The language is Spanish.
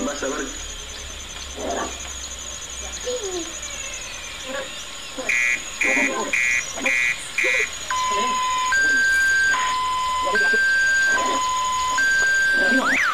vas a ver... No.